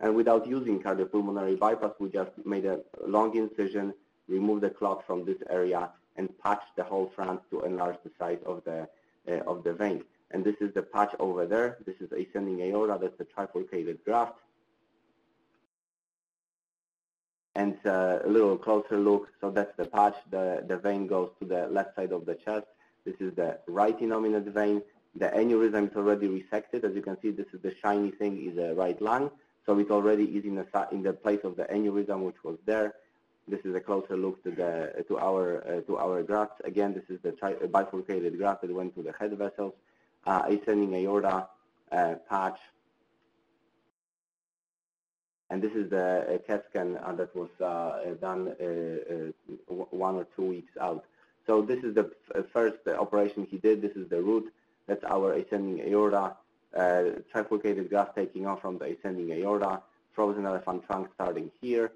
And without using cardiopulmonary bypass, we just made a long incision, removed the clot from this area, and patched the whole front to enlarge the size of the, uh, of the vein. And this is the patch over there. This is ascending aorta. That's a trifurcated graft. And uh, a little closer look. So that's the patch. The, the vein goes to the left side of the chest. This is the right innominate vein. The aneurysm is already resected. As you can see, this is the shiny thing is a right lung. So it already is in the, in the place of the aneurysm which was there. This is a closer look to the to our uh, to our grafts. Again, this is the bifurcated graft that went to the head vessels, uh, ascending aorta uh, patch, And this is the CAT scan that was done one or two weeks out. So this is the first operation he did. This is the root. That's our ascending aorta. trifurcated graft taking off from the ascending aorta. Frozen elephant trunk starting here.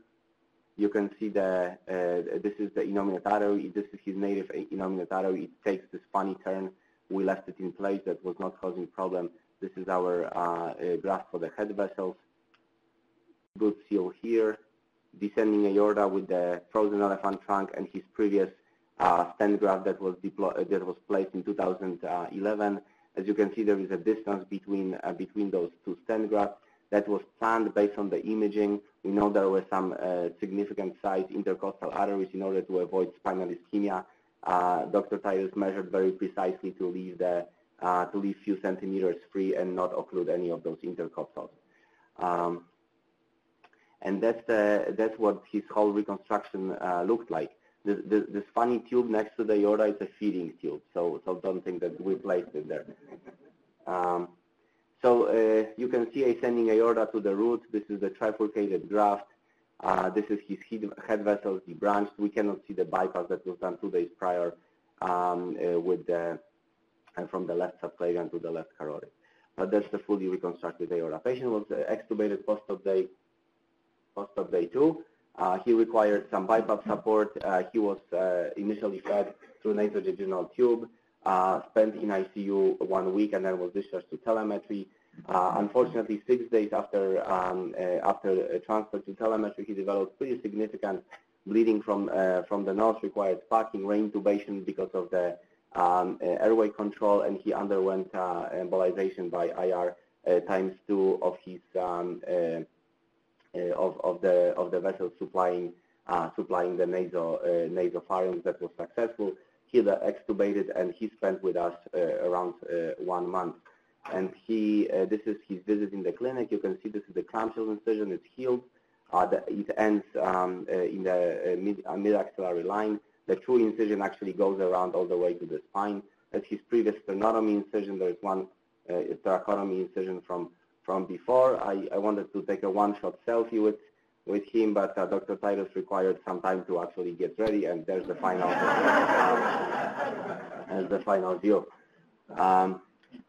You can see the, uh, this is the innominate artery. This is his native innominate artery. It takes this funny turn. We left it in place. That was not causing problem. This is our uh, uh, graft for the head vessels. Good seal here. Descending aorta with the frozen elephant trunk and his previous uh, stent graft that was deployed, that was placed in 2011. As you can see, there is a distance between uh, between those two stent grafts that was planned based on the imaging. We know there were some uh, significant size intercostal arteries in order to avoid spinal ischemia. Uh, Dr. Titus measured very precisely to leave the uh, to leave few centimeters free and not occlude any of those intercostals. Um, and that's the, that's what his whole reconstruction uh, looked like. This, this, this, funny tube next to the aorta is a feeding tube, so so don't think that we placed it there. Um, so uh, you can see ascending aorta to the root. This is the trifurcated graft. Uh, this is his head vessels debranched. We cannot see the bypass that was done two days prior um, uh, with the, and from the left subclavian to the left carotid. But that's the fully reconstructed aorta. Patient was uh, extubated post-op day, post-op day two. Uh, he required some bypass support. Uh, he was initially fed through an nasojejunal tube uh, spent in ICU one week and then was discharged to telemetry. Uh, unfortunately, six days after um, uh, after transfer to telemetry, he developed pretty significant bleeding from uh, from the nose, required packing, reintubation because of the um, uh, airway control, and he underwent uh, embolization by IR times two of his um, of, of the of the vessel supplying supplying the nasal nasopharynx that was successful he extubated and he spent with us uh, around uh, one month. And he, uh, this is his visit in the clinic. You can see this is the clamshell incision. It's healed. The, it ends um, in the mid, mid-axillary line. The true incision actually goes around all the way to the spine. As his previous sternotomy incision, there is one uh, incision from from before. I, I wanted to take a one-shot selfie with with him, but uh, Dr. Titus required some time to actually get ready, and there's the final, um, the final view. Um,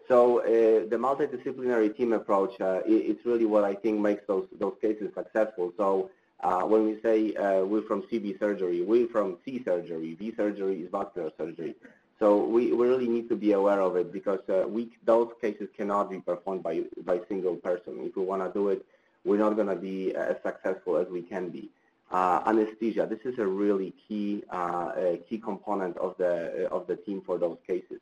so uh, the multidisciplinary team approach, uh, it, it's really what I think makes those those cases successful. So uh, when we say uh, we're from CV surgery, we're from C surgery, V surgery is vascular surgery. So we, really need to be aware of it because uh, we, those cases cannot be performed by by single person. If we want to do it we're not going to be as successful as we can be. Uh, anesthesia, this is a really key, uh, a key component of the, of the team for those cases.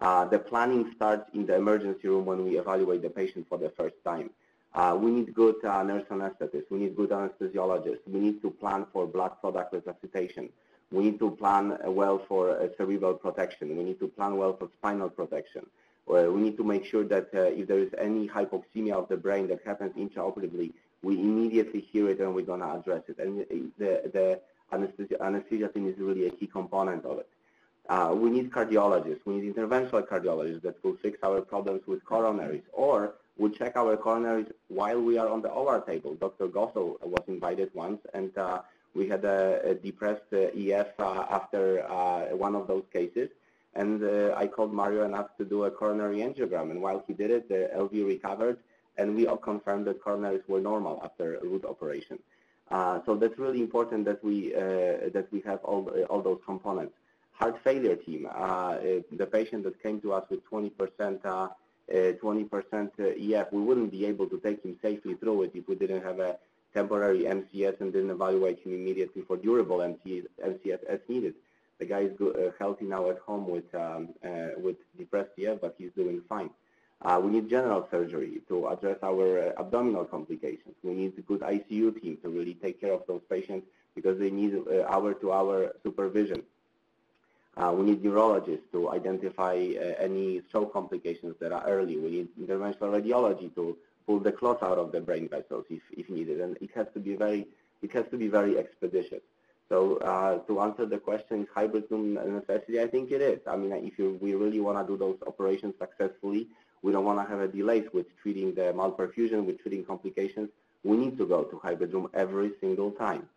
Uh, the planning starts in the emergency room when we evaluate the patient for the first time. Uh, we need good uh, nurse anesthetists. We need good anesthesiologists. We need to plan for blood product resuscitation. We need to plan well for cerebral protection. We need to plan well for spinal protection we need to make sure that uh, if there is any hypoxemia of the brain that happens intraoperatively, we immediately hear it and we're going to address it. And the, the anesthesia, anesthesia team is really a key component of it. Uh, we need cardiologists. We need interventional cardiologists that will fix our problems with coronaries or will check our coronaries while we are on the OR table. Dr. Gössl was invited once and uh, we had a, a depressed uh, EF uh, after uh, one of those cases and uh, I called Mario and asked to do a coronary angiogram. And while he did it, the LV recovered, and we all confirmed that coronaries were normal after root operation. Uh, so that's really important that we uh, that we have all all those components. Heart failure team. Uh, the patient that came to us with 20% 20% EF, we wouldn't be able to take him safely through it if we didn't have a temporary MCS and didn't evaluate him immediately for durable MCS as needed. The guy is uh, healthy now at home with um, uh, with depressed EF, but he's doing fine. Uh, we need general surgery to address our uh, abdominal complications. We need a good ICU team to really take care of those patients because they need hour-to-hour -hour supervision. Uh, we need neurologists to identify uh, any stroke complications that are early. We need interventional radiology to pull the clot out of the brain vessels if, if needed, and it has to be very it has to be very expeditious. So uh, to answer the question, is hybrid room a necessity? I think it is. I mean, if you, we really want to do those operations successfully, we don't want to have a delay with treating the malperfusion, with treating complications. we need to go to hybrid room every single time.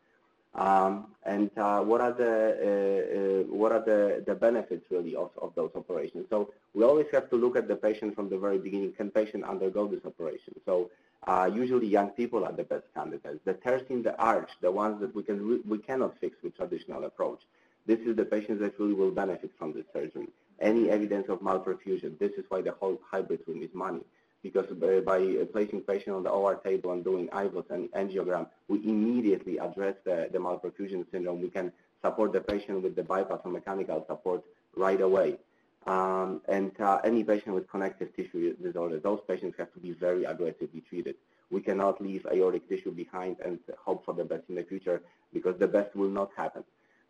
Um, and uh, what are the uh, uh, what are the, the benefits really of, of those operations? So we always have to look at the patient from the very beginning. Can patient undergo this operation? So uh, usually young people are the best candidates. The tears in the arch, the ones that we can we cannot fix with traditional approach. This is the patients that really will benefit from this surgery. Any evidence of malperfusion, this is why the whole hybrid room is money because by placing patient on the OR table and doing IVUS and angiogram, we immediately address the, the malperfusion syndrome. We can support the patient with the bypass or mechanical support right away. Um, and uh, any patient with connective tissue disorder, those patients have to be very aggressively treated. We cannot leave aortic tissue behind and hope for the best in the future because the best will not happen.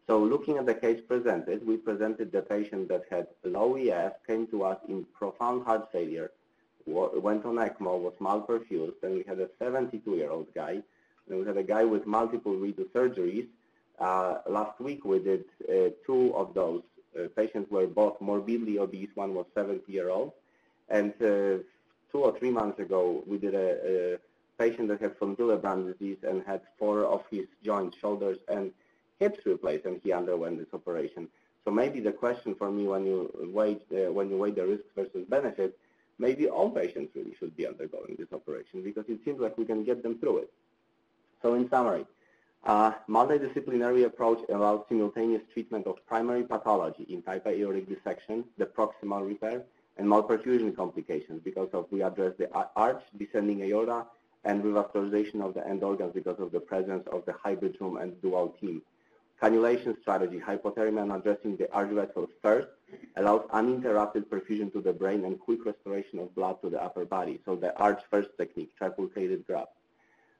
So looking at the case presented, we presented the patient that had low EF, came to us in profound heart failure, went on ECMO, was malperfused, and we had a 72-year-old guy, and we had a guy with multiple redo surgeries. Uh, last week we did uh, two of those. Uh, patients were both morbidly obese, one was 70-year-old, and uh, two or three months ago we did a, a patient that had von Willebrand disease and had four of his joints, shoulders, and hips replaced, and he underwent this operation. So maybe the question for me when you weigh, uh, when you weigh the risks versus benefits maybe all patients really should be undergoing this operation because it seems like we can get them through it. So in summary, multidisciplinary approach allows simultaneous treatment of primary pathology in type A aortic dissection, the proximal repair, and malperfusion complications because of we address the arch, descending aorta, and revascularization of the end organs because of the presence of the hybrid room and dual team. Cannulation strategy, hypothermia and addressing the arch vessels first, allows uninterrupted perfusion to the brain and quick restoration of blood to the upper body. So the arch first technique, trifurcated graft.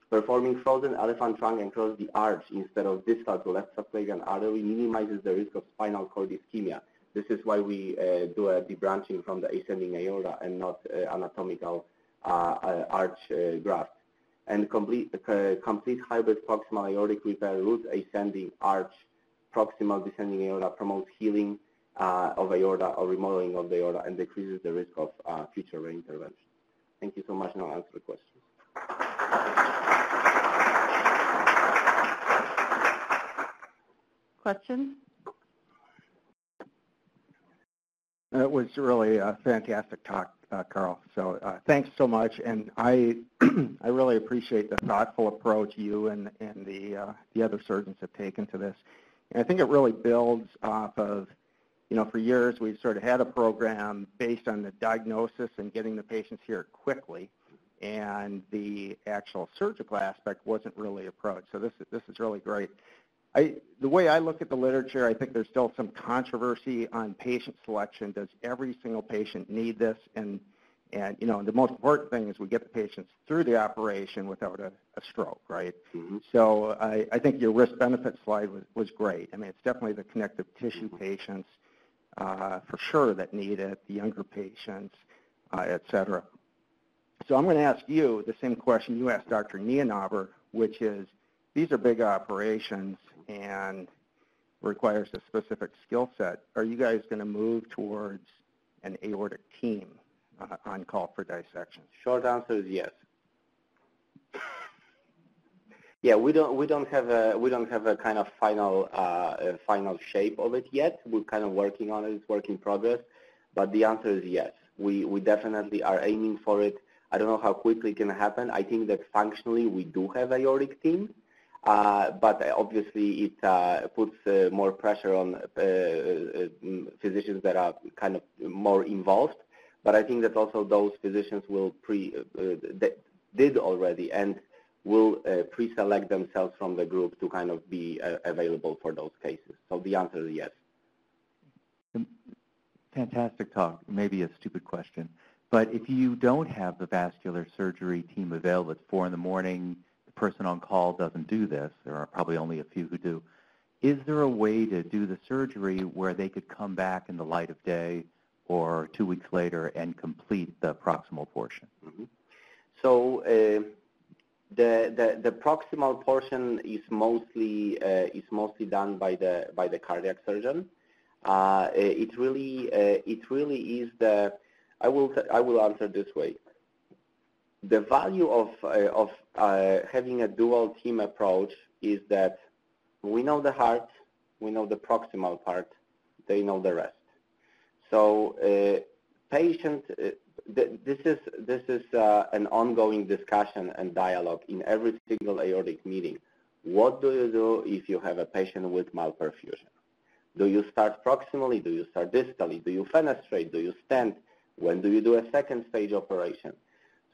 Performing frozen elephant trunk across the arch instead of distal to left subclavian artery minimizes the risk of spinal cord ischemia. This is why we uh, do a debranching from the ascending aorta and not uh, anatomical uh, uh arch uh, graft. And complete, uh, complete hybrid proximal aortic repair root ascending arch proximal descending aorta promotes healing uh, of aorta or remodeling of the aorta and decreases the risk of uh, future reintervention. Thank you so much, and I'll answer the questions. Questions? It was really a fantastic talk, uh, Carl. So uh, thanks so much, and I I really appreciate the thoughtful approach you and and the uh, the other surgeons have taken to this. And I think it really builds off of you know, for years we've sort of had a program based on the diagnosis and getting the patients here quickly, and the actual surgical aspect wasn't really approached. So this this is really great. I, the way I look at the literature, I think there's still some controversy on patient selection. Does every single patient need this? And, and you know, the most important thing is we get the patients through the operation without a, a stroke, right? Mm-hmm. So I, I think your risk-benefit slide was, was great. I mean, it's definitely the connective tissue mm-hmm. patients uh, for sure that need it, the younger patients, uh, et cetera. So I'm going to ask you the same question you asked Dr. Nienaber, which is, these are big operations and requires a specific skill set. Are you guys going to move towards an aortic team uh, on call for dissection? Short answer is yes. Yeah, we don't we don't have a we don't have a kind of final uh, final shape of it yet. We're kind of working on it. It's work in progress, but the answer is yes. We we definitely are aiming for it. I don't know how quickly it can happen. I think that functionally we do have aortic team, but obviously it uh, puts uh, more pressure on uh, uh, physicians that are kind of more involved. But I think that also those physicians will pre did already and will uh, pre-select themselves from the group to kind of be uh, available for those cases. So the answer is yes. Fantastic talk. Maybe a stupid question. But if you don't have the vascular surgery team available at 4 in the morning, person on call doesn't do this. There are probably only a few who do. Is there a way to do the surgery where they could come back in the light of day or two weeks later and complete the proximal portion? Mm -hmm. So uh, the, the, the proximal portion is mostly uh, is mostly done by the by the cardiac surgeon. Uh, it really uh, it really is the I will I will answer this way. The value of, uh, of uh, having a dual team approach is that we know the heart, we know the proximal part, they know the rest. So uh, patient, th this is, this is an ongoing discussion and dialogue in every single aortic meeting. What do you do if you have a patient with malperfusion? Do you start proximally? Do you start distally? Do you fenestrate? Do you stent? When do you do a second stage operation?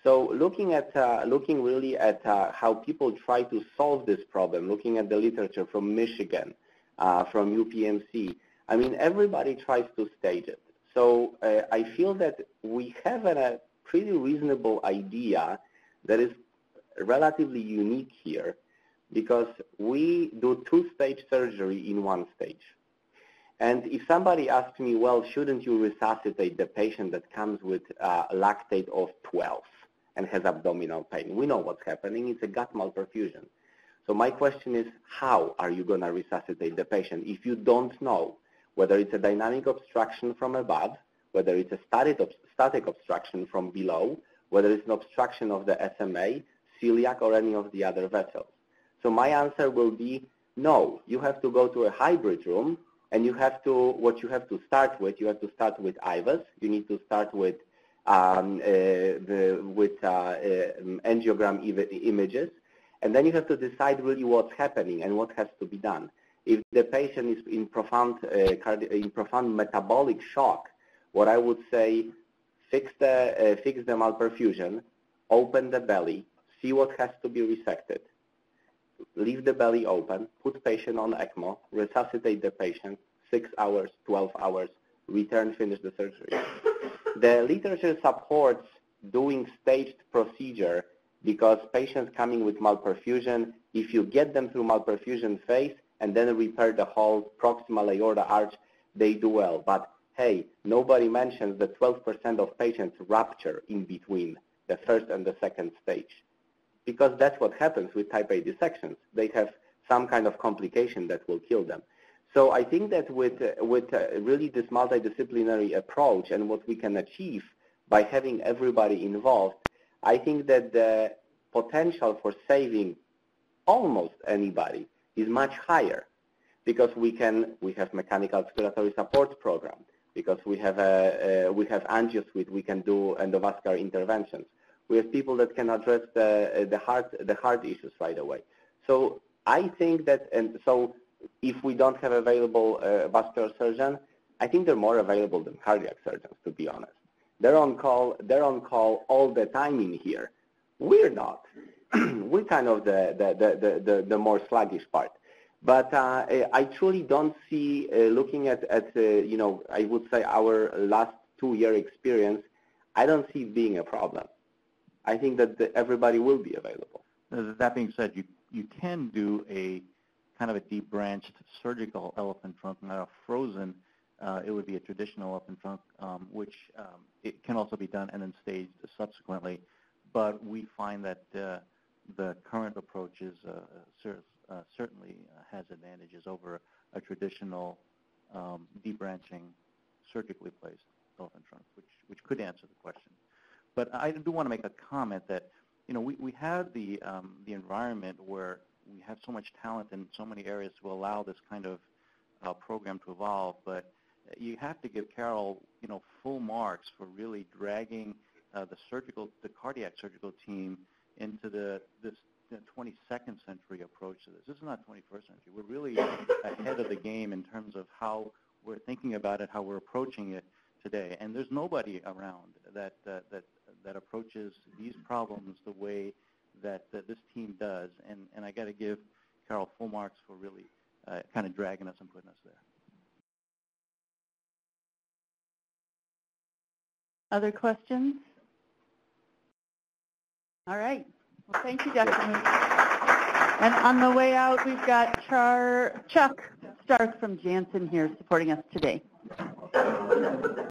So looking at uh, looking really at uh, how people try to solve this problem, looking at the literature from Michigan, uh, from UPMC, I mean everybody tries to stage it. So uh, I feel that we have a pretty reasonable idea that is relatively unique here because we do two-stage surgery in one stage. And if somebody asks me, well, shouldn't you resuscitate the patient that comes with uh, lactate of 12 and has abdominal pain? We know what's happening. It's a gut malperfusion. So my question is, how are you going to resuscitate the patient if you don't know whether it's a dynamic obstruction from above, whether it's a static, static obstruction from below, whether it's an obstruction of the SMA, celiac, or any of the other vessels? So my answer will be no. You have to go to a hybrid room and you have to, what you have to start with, you have to start with IVUS. You need to start with um, uh, the, with uh, uh, angiogram images. And then you have to decide really what's happening and what has to be done. If the patient is in profound, uh, in profound metabolic shock, what I would say, fix the, fix the malperfusion, open the belly, see what has to be resected, leave the belly open, put patient on ECMO, resuscitate the patient, 6 hours, 12 hours, return, finish the surgery. The literature supports doing staged procedure because patients coming with malperfusion, if you get them through malperfusion phase and then repair the whole proximal aorta arch, they do well. But hey, nobody mentions that 12% of patients rupture in between the first and the second stage because that's what happens with type A dissections. They have some kind of complication that will kill them. So I think that with, uh, with uh, really this multidisciplinary approach and what we can achieve by having everybody involved, I think that the potential for saving almost anybody is much higher because we can we have mechanical circulatory support program because we have a, a we have angiosuite we can do endovascular interventions we have people that can address the, the heart the heart issues right away. So I think that, and so if we don't have available uh, vascular surgeon, I think they're more available than cardiac surgeons, to be honest. They're on call. They're on call all the time in here. We're not. We're kind of the the, the, the, the more sluggish part. But uh, I truly don't see, uh, looking at, at uh, you know, I would say our last two-year experience, I don't see it being a problem. I think that the, everybody will be available. That being said, you, you can do a kind of a debranched surgical elephant trunk, not a frozen. Uh, it would be a traditional elephant trunk, um, which um, it can also be done and then staged subsequently. But we find that uh, the current approach is, uh, cer uh, certainly uh, has advantages over a, traditional um, debranching surgically placed elephant trunk, which, which could answer the question. But I do want to make a comment that, you know, we, we have the, um, the environment where we have so much talent in so many areas to allow this kind of uh, program to evolve, but you have to give Karol, you know, full marks for really dragging uh, the surgical, the cardiac surgical team into the this the 22nd century approach to this. This is not 21st century. We're really ahead of the game in terms of how we're thinking about it, how we're approaching it today. And there's nobody around that uh, that that approaches these problems the way that, that this team does. And, and I got to give Karol full marks for really uh, kind of dragging us and putting us there. Other questions? All right. Well, thank you, Dr. And on the way out, we've got Char Chuck Stark from Janssen here supporting us today.